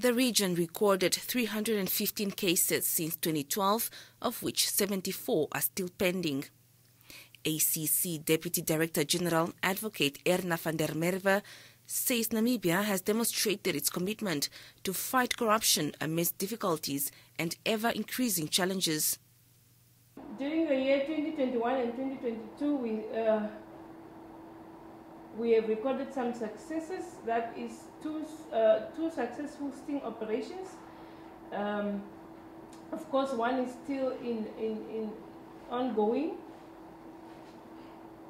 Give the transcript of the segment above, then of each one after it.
The region recorded 315 cases since 2012, of which 74 are still pending. ACC Deputy Director General Advocate Erna van der Merwe says Namibia has demonstrated its commitment to fight corruption amidst difficulties and ever increasing challenges. During the year 2021 and 2022, we, uh, we have recorded some successes. That is two, uh, two successful sting operations. Um, of course, one is still in, in, in ongoing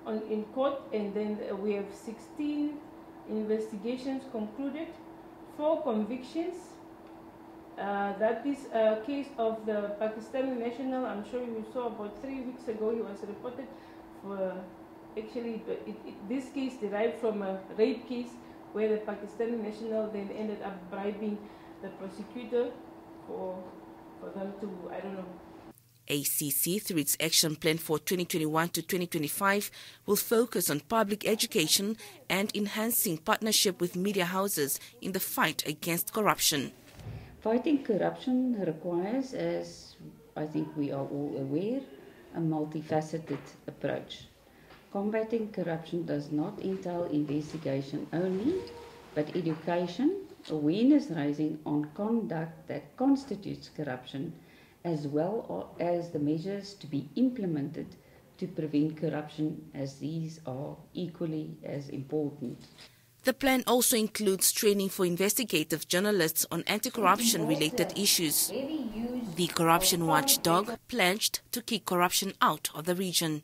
on, in court, and then we have 16 investigations concluded, four convictions. Uh, that is a case of the Pakistani national. I'm sure you saw about three weeks ago. He was reported for actually it, it, this case derived from a rape case where the Pakistani national then ended up bribing the prosecutor for for them to I don't know ACC, through its action plan for 2021 to 2025, will focus on public education and enhancing partnership with media houses in the fight against corruption. Fighting corruption requires, as I think we are all aware, a multifaceted approach. Combating corruption does not entail investigation only, but education, awareness raising on conduct that constitutes corruption as well as the measures to be implemented to prevent corruption, as these are equally as important. The plan also includes training for investigative journalists on anti-corruption related issues. The corruption watchdog pledged to kick corruption out of the region.